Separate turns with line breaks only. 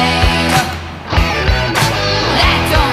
Yeah.